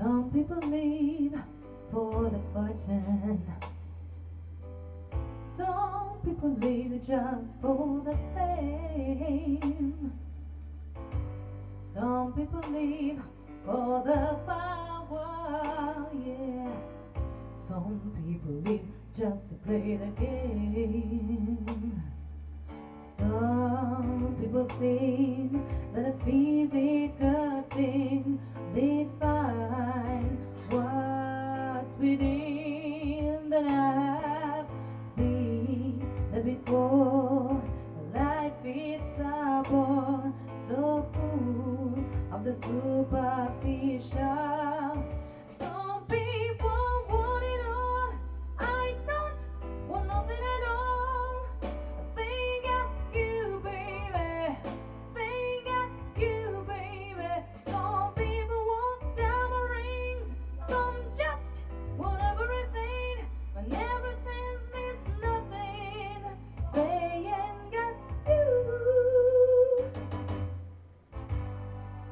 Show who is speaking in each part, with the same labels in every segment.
Speaker 1: Some people leave for the fortune. Some people live just for the fame. Some people live for the power, yeah. Some people live just to play the game. Some people think that a physical thing the superficial.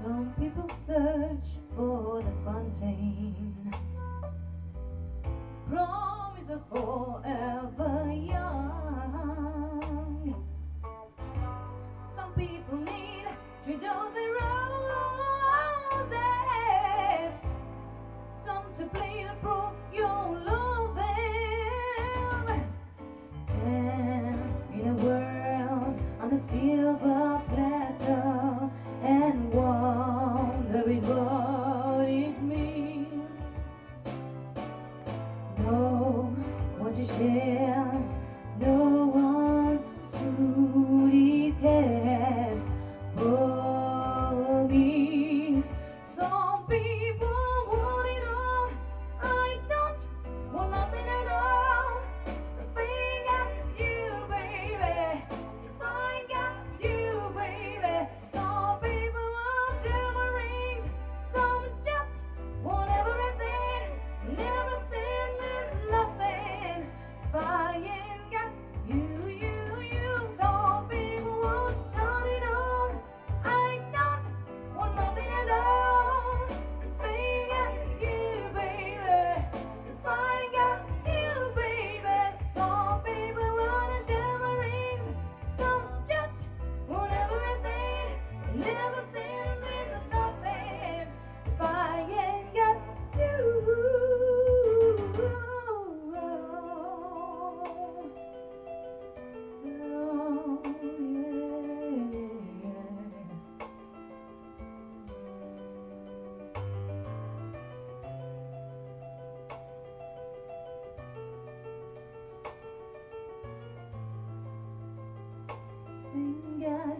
Speaker 1: Some people search for the fountain. Promises forever young. Some people need three dozen Yeah. think I